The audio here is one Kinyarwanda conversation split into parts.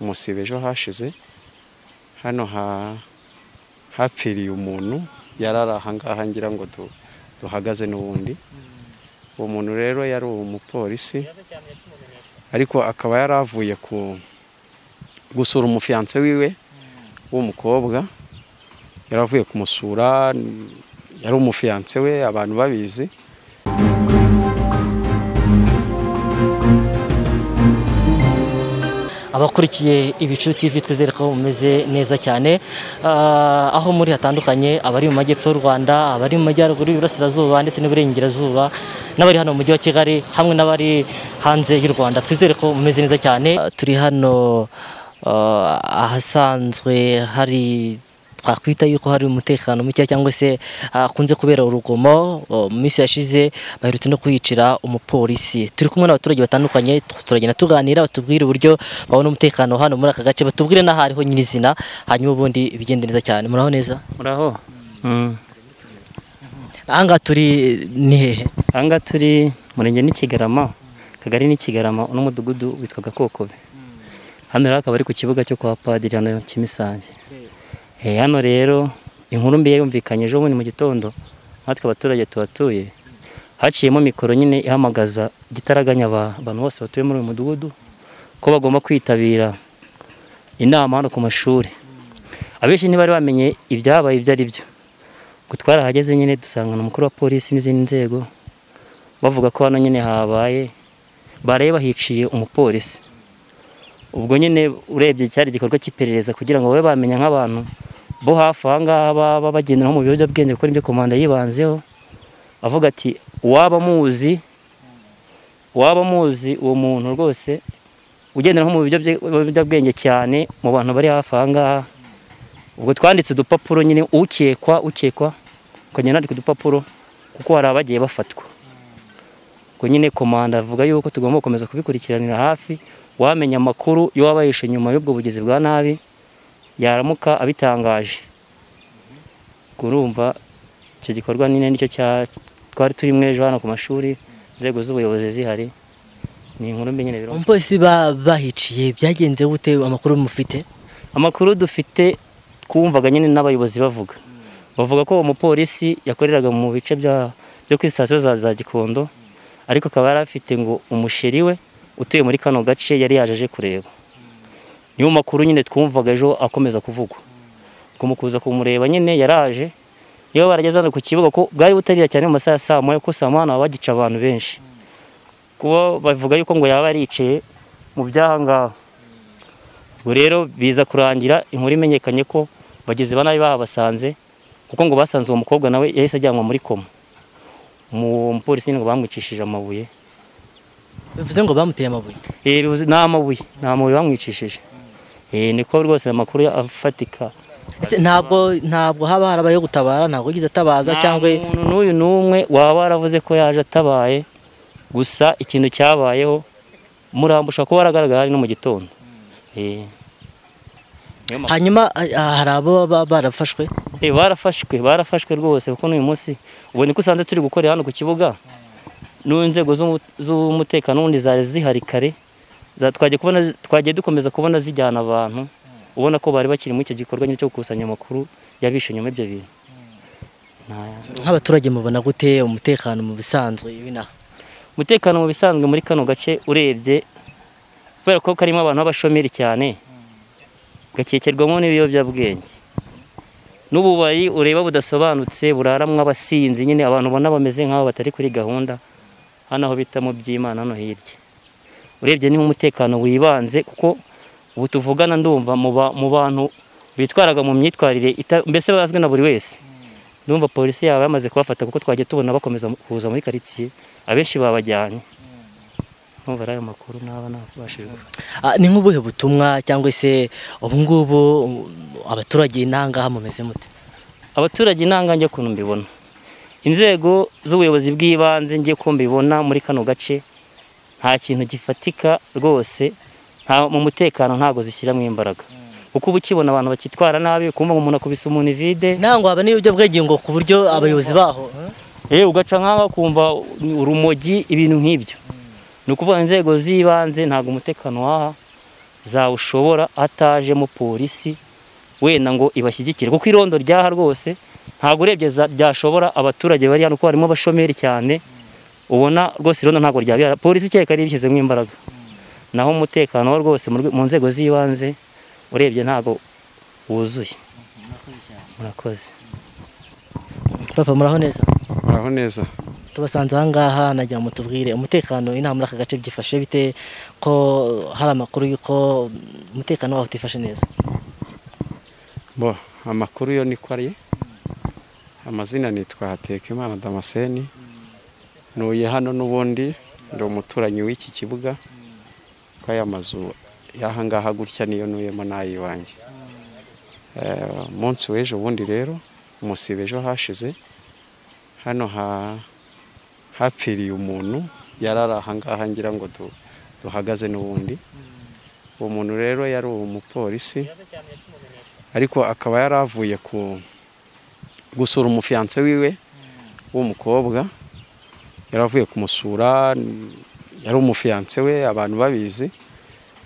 umusibe ejo hashize. Hano ha hapfiriye umuntu. Yarari ahangaha ngira ngo du- duhagaze n'ubundi uwo muntu rero yari umupolisi ariko akaba yari avuye gusura umufiyanse wiwe w'umukobwa. Yari avuye kumusura yari umufiyanse we abantu babizi. Abakurikiye ibicu TV twizere ko mumeze neza cyane Ah, aho muri hatandukanye abari mu majyepfo y'u Rwanda abari mu majyaruguru y'Iburasirazuba ndetse n'Iburengerazuba n'abari hano mu mujyi wa Kigali hamwe n'abari hanze y'u Rwanda. Twizere ko mumeze neza cyane. Ah, turi hano ah, ahasanzwe hari twakwita yuko hari umutekano muke cyangwa se hakunze kubera urugomo mu minsi yashize baherutse no kwiyicira umupolisi. Turi kumwe n'abaturage batandukanye tu- turagenda tuganira batubwire uburyo babona umutekano hano muri aka gace batubwire n'aho ariho nyirizina hanyuma ubundi bigende neza cyane. Muraho neza? Muraho. Ahangaha turi ni hehe? Ahangaha turi murenge ni Kigarama kagari ni Kigarama n'umudugudu witwa Gakokobe hano rero akaba ari ku kibuga cyo kwa padiri hano Kimisange hano rero inkuru mbi yumvikanye ejo bundi mu gitondo natwe abaturage tuhatuye haciyemo mikoro nyine ihamagaza igitaraganya aba- abantu bose batuye muri uyu mudugudu ko bagomba kwitabira inama hano ku mashuri. Abenshi ntibari bamenye ibyabaye ibyo ari byo. Twarahageze nyine dusangana umukuru wa polisi n'izindi nzego bavuga ko hano nyine habaye baraye bahiciye umupolisi. Ubwo nyine urebye cyari igikorwa cy'iperereza kugira ngo babe bamenya nk'abantu bo hafi aha ngaha baba bagendera mu biyobyabwenge kuko ni byo komanda yibanzeho avuga ati uwaba muzi uwaba muzi uwo muntu rwose ugendera mu biyobyabwe- biyobyabwenge cyane mu bantu bari hafi aha ngaha ubwo twanditse udupapuro nyine ukekwa ukekwa. Ukagenda wandika udupapuro kuko hari abagiye bafatwa. Ubwo nyine komanda avuga yuko tugomba gukomeza kubikurikiranira hafi wamenya amakuru iyo waba yishe nyuma y'ubwo bugizi bwa nabi yaramuka abitangaje. Urumva icyo gikorwa nyine ni cyo cya twari turimo ejo hano ku mashuri inzego z'ubuyobozi zihari ni inkuru mbi nyine biro umupolisi ba- bahiciye byagenze gute amakuru mufite? Amakuru dufite twumvaga nyine n'abayobozi bavuga. Bavuga ko uwo mupolisi yakoreraga mu bice bya byo kuri sitasiyo za za gikondo ariko akaba yari afite ngo umusheri we utuye muri kano gace yari yaje aje kureba. Niyo makuru nyine twumvaga ejo akomeza kuvugwa. Ngo mu kuza kumureba nyine yaraje niba barageze hano ku kibuga ko bwari butarira cyane mu masaha ya saa moya kuko saa moya hano hagica abantu benshi. Kuba bavuga yuko ngo yaba yaricaye mu by'aha ngaha. Ubwo rero biza kurangira inkuru imenyekanye ko bagizi ba nabi bahabasanze kuko ngo basanze uwo mukobwa nawe yahise ajyanwa muri koma. Mu mupolisi nyine ngo bamwicishije amabuye. Bivuze ngo bamuteye amabuye? Eh, ni amabuye ni amabuye bamwicishije. Niko rwose amakuru afatika. Ntabwo ntabwo haba harabayeho gutabara? Ntabwo ugize atabaza cyangwa muntu n'uyu n'umwe waba waravuze ko yaje atabaye. Gusa ikintu cyabayeho murambo ushobora kuba waragaragara hari no mu gitondo. Eh. Hanyuma ah, hari abo baba barafashwe? Eh, barafashwe barafashwe rwose kuko n'uyu munsi ubona ko usanze turi gukorera hano ku kibuga. N'inzego z'umu- z'umutekano wundi zari zihari kare. Twagiye kubona zi- twagiye dukomeza kubona zijyana abantu ubona ko bari bakiri muri icyo gikorwa nyine cyo gukusanya amakuru yabishe nyuma y'ibyo bintu. Nk'abaturage mubona gute umutekano mu bisanzwe w'inaha umutekano mu bisanzwe muri kano gace urebye kubera ko karimo abantu b'abashomeri cyane gakekerwamo n'ibiyobyabwenge. N'ububari ureba budasobanutse buraramwo abasinzi nyine abantu ubona bameze nk'aho batari kuri gahunda hano aho bita mu by'imana no hirya. Urebye niba umutekano wibanze kuko ubu tuvugana ndumva mu ba- mu bantu bitwaraga mu myitwarire mbese bazwi na buri wese. Ndumva polisi yaba yamaze kubafata kuko twagiye tubona bakomeza kuza muri karitsiye abenshi babajyanye. Ari ayo makuru naba nabashije gufata. Ah, ni nk'ubuhe butumwa cyangwa se ubu ngubu abaturage inangaha mumeze mute? Abaturage inanga njye ukuntu mbibona. Inzego z'ubuyobozi bw'ibanze njye ko mbibona muri kano gace nta kintu gifatika rwose mu mutekano ntabwo zishyiramo imbaraga. Kuko uba ukibona abantu bakitwara nabi ukumva umuntu akubise umuntu ivide ntabwo haba n'ibiyobyabwenge ngo ku buryo abayobozi baho eh ugaca nk'aho ukumva urumogi ibintu nk'ibyo. Ni ukuvuga inzego z'ibanze ntabwo umutekano waha zawushobora hatajemo polisi wenda ngo ibashyigikire. Kuko irondo ryaha rwose ntabwo urebye ryashobora abaturage bari hano kuko harimo abashomeri cyane ubona rwose irondo ntabwo ryabera polisi ikeka ari ibishyizemo imbaraga. Naho umutekano wo rwose mu nzego z'ibanze urebye ntabwo wuzuye. Murakoze. Papa muraho neza? Muraho neza. Tubasanze aha ngaha nagira ngo mutubwire umutekano inaha muri aka gace byifashe bite ko hari amakuru y'uko umutekano waho utifashe neza? Bo amakuru yo niko ari. Amazina nitwa Hatekimana Damascene. Ntuye hano n'ubundi ndi umuturanyi w'iki kibuga ko aya mazu y'aha ngaha gutya niyo ntuyemo n'ay'iwanjye Eh, umunsi w'ejo bundi rero umusibe ejo hashize hano ha hapfiriye umuntu yarari aha ngaha ngira ngo du- duhagaze n'ubundi. Uwo muntu rero yari umupolisi ariko akaba yari avuye gusura umufiyanse wiwe w'umukobwa. Yari avuye kumusura yari umufiyanse we abantu babizi.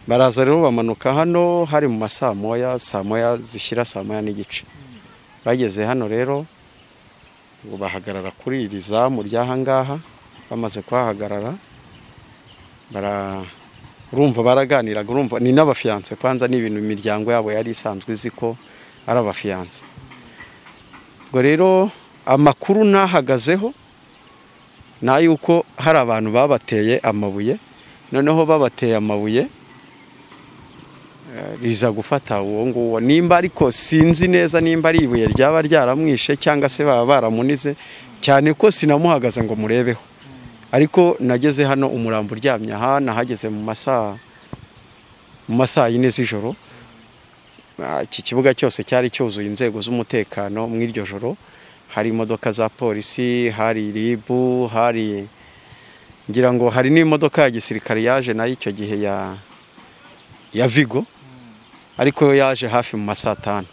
Baraza rero bamanuka hano hari mu ma saa moya saa moya zishyira saa moya n'igice. Bageze hano rero ngo bahagarara kuri iri zamu ry'aha ngaha bamaze kuhahagarara urumva baraganiraga urumva ni n'abafiyanse kwanza ni ibintu imiryango yabo yari isanzwe izi ko ari abafiyanse ubwo rero amakuru nahagazeho ni ay'uko hari abantu babateye amabuye noneho babateye amabuye eh, riza gufata uwo nguwo. Nimba ariko sinzi neza nimba ari ibuye ryaba ryaramwishe cyangwa se baba baramunize cyane ko sinamuhagaze ngo murebeho. Ariko nageze hano umurambo uryamye aha nahageze mu masaha mu masaha yine z'ijoro. Ah, iki kibuga cyose cyari cyuzuye inzego z'umutekano mu iryo joro. Hari imodoka za polisi hari ribu hari ngira ngo hari n'imodoka ya gisirikare yaje na yo icyo gihe ya ya vigo ariko yo yaje hafi mu masaha atanu.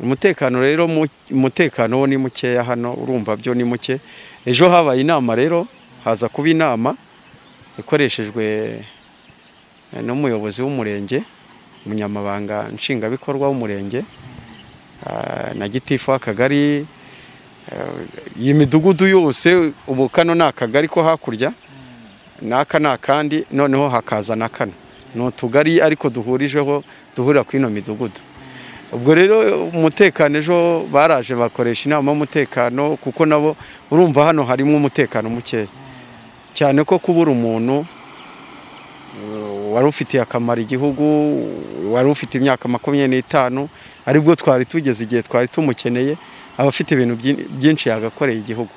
Umutekano rero mu- umutekano wo ni mukeya hano urumva byo ni muke. Ejo habaye inama rero haza kuba inama ikoreshejwe n'umuyobozi w'umurenge umunyamabanga nshingwabikorwa w'umurenge ah, na gitifu w'akagari iyi midugudu yose ubu kano ni akagari ko hakurya n'aka ni akandi noneho hakaza na kano ni utugari ariko duhurijeho duhurira ku ino midugudu. Ubwo rero umutekano ejo baraje bakoresha inama y'umutekano kuko nabo urumva hano harimo umutekano mukeya. Cyane ko kubura umuntu wari ufitiye akamaro igihugu wari ufite imyaka makumyabiri n'itanu ari bwo twari tugeze igihe twari tumukeneye. Aba afite ibintu byi- byinshi yagakoreye igihugu.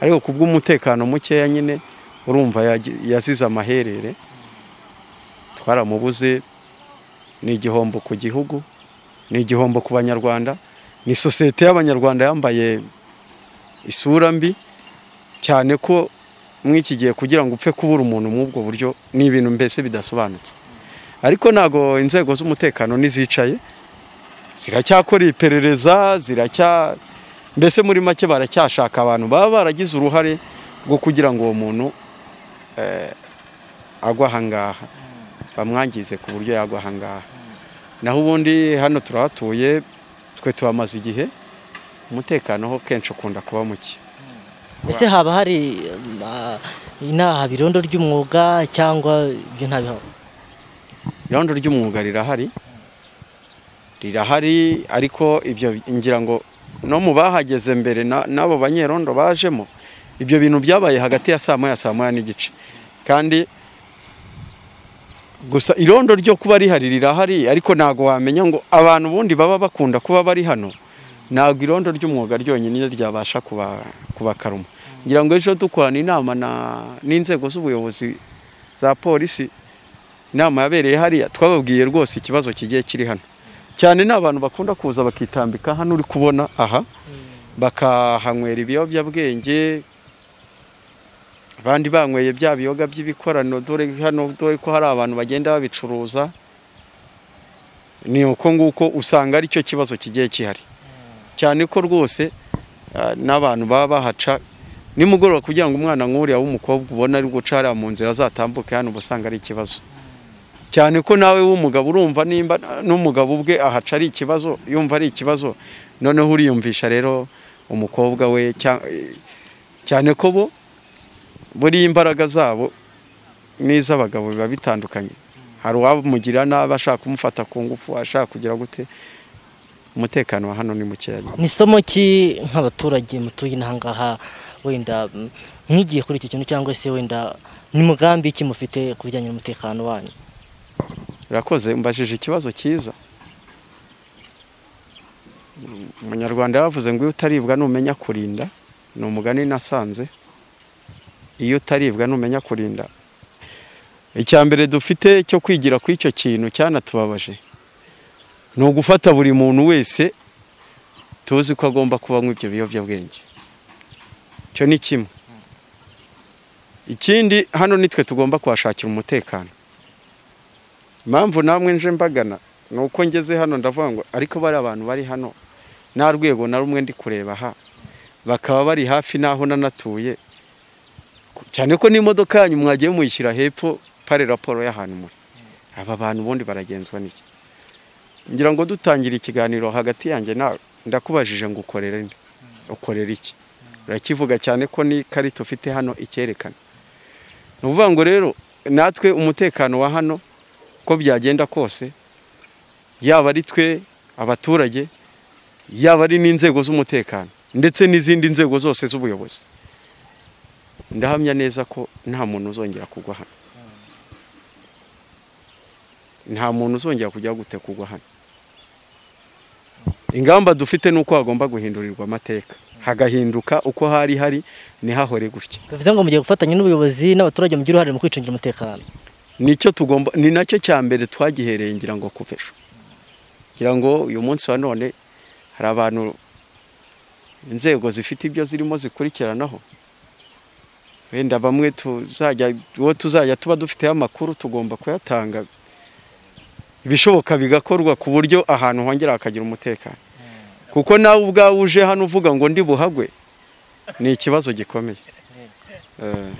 Ariko ku bw'umutekano mukeya nyine urumva yazize amaherere twaramubuze ni igihombo ku gihugu ni igihombo ku banyarwanda ni sosiyete y'abanyarwanda yambaye isura mbi cyane ko mw'iki gihe kugira ngo upfe kubura umuntu muri ubwo buryo ni ibintu mbese bidasobanutse. Ariko ntabwo inzego z'umutekano n'izicaye ziracyakora iperereza ziracya mbese muri make baracyashaka abantu baba baragize uruhare rwo kugira ngo uwo muntu eh, agwe ahangaha bamwangize ku buryo yagwa ahangaha naho ubundi hano turahatuye twe tuhamaze igihe umutekano ho kenshi ukunda kuba muke. Ese haba hari um, ah, inaha birondo ry'umwuga cyangwa ibyo ntabihaba irondo ry'umwuga rirahari. Rirahari ariko ibyo ngira ngo no mu bahageze mbere na- n'abo banyerondo bajemo ibyo bintu byabaye hagati ya saa moya saa moya n'igice. Kandi gusa irondo ryo kuba rihari rirahari ariko ntabwo wamenya ngo abantu ubundi baba bakunda kuba bari hano. Ntabwo irondo ry'umwuga ryonyine ryabasha kuba kubakaruma ngira ngo ejo dukorana inama na- n'inzego z'ubuyobozi za polisi inama yabereye hariya. Twababwiye rwose ikibazo kigiye kiri hano. Cyane ni abantu bakunda kuza bakitambika hano uri kubona aha bakahanywera ibiyobyabwenge abandi banyweye bya biyoga by'ibikorano dore hano dore ko hari abantu bagenda babicuruza ni uko nguko usanga ari cyo kibazo kigiye gihari cyane ko rwose ah, n'abantu baba bahaca nimugoroba kugira ngo umwana nk'uriya w'umukobwa ubona ari guca hariya mu nzira azatambuke hano uba usanga ari ikibazo. Cyane ko nawe w'umugabo urumva nimba n'umugabo ubwe ahaca ari ikibazo yumva ari ikibazo. Noneho uriyumvisha rero umukobwa we cya- cyane ko bo buriya imbaraga zabo n'iz'abagabo biba bitandukanye. Hari uwamugira nabi ashaka kumufata ku ngufu ashaka kugira gute umutekano wa hano ni mukeya ni isomo ki nk'abaturage mutuye inahangaha wenda mwigiye kuri iki kintu cyangwa se wenda ni mugambi ki mufite ku bijyanye n'umutekano wanyu? Urakoze mbajije ikibazo cyiza. Umunyarwanda yaravuze ngo iyo utaribwa numenya kurinda. Ni umugani nasanze. Iyo utaribwa numenya kurinda. Icya mbere dufite cyo kwigira ku icyo kintu cyanatubabaje ni ugufata buri muntu wese tuzi ko agomba kubanywa ibyo biyobyabwenge. Icyo ni kimwe. Ikindi hano nitwe tugomba kuhashakira umutekano. Impamvu namwe nje mbagana ni uko ngeze hano ndavuga ngo ariko bari abantu bari hano nta rwego na rumwe ndi kureba aha. Bakaba bari hafi n'aho nanatuye cyane ko n'imodoka yanyu mwagiye muyishyira hepfo pare raporo y'ahantu muri. Aba bantu ubundi baragenzwa n'iki? Ngira ngo dutangire ikiganiro hagati yanjye nawe ndakubajije ngo ukorere nde? Ukorera iki? Urakivuga cyane ko n'ikarita ufite hano icyerekana. Ni ukuvuga ngo rero natwe umutekano wa hano uko byagenda kose yaba ari twe abaturage yaba ari n'inzego z'umutekano ndetse n'izindi nzego zose z'ubuyobozi. Ndahamya neza ko nta muntu uzongera kugwa hano. Nta muntu uzongera kujya gute kugwa hano. Ingamba dufite ni uko hagomba guhindurirwa amateka. Hagahinduka uko hari hari ntihahore gutya. Bivuze ngo mugiye gufatanya n'ubuyobozi n'abaturage mugira uruhare mu kwicungira umutekano. Ni cyo tugomba ni na cyo cya mbere twagihereye ngira ngo kuva ejo. Ngira ngo uyu munsi wa none hari abantu inzego zifite ibyo zirimo zikurikiranaho. Wenda bamwe tuzajya uwo tuzajya tuba dufiteho amakuru tugomba kuyatanga. Ibishoboka bigakorwa ku buryo ahantu hongera hakagira umutekano. Kuko nawe ubwawe uje hano uvuga ngo ndi buhagwe ni ikibazo gikomeye.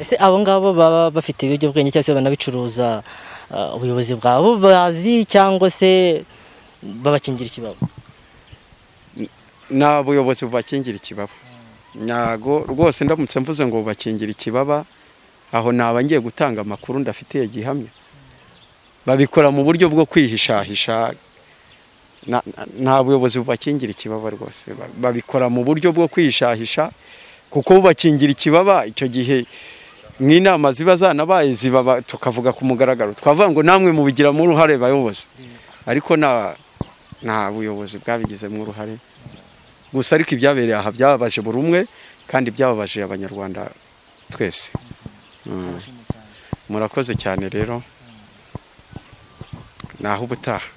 Ese abo ngabo baba bafite ibiyobyabwenge cyangwa se banabicuruza ah, ubuyobozi bwabo bazi cyangwa se babakingira ikibaba nta buyobozi bubakingira ikibaba ntago rwose ndamutse mvuze ngo bubakingira ikibaba aho naba ngiye gutanga amakuru ndafitiye gihamya. Babikora mu buryo bwo kwihishahisha. Nta buyobozi bubakingira ikibaba rwose. Ba- babikora mu buryo bwo kwihishahisha. Kuko bubakingira ikibaba icyo gihe nk'inama ziba zanabaye ziba tukavuga ku mugaragaro. Twavuga ngo namwe mubigiramo uruhare bayobozi. Ariko nta buyobozi bwabigizemo uruhare. Gusa ariko ibyabereye aha byababaje buri umwe kandi byababaje abanyarwanda twese. Mm. murakoze cyane rero. Naho ubutaha.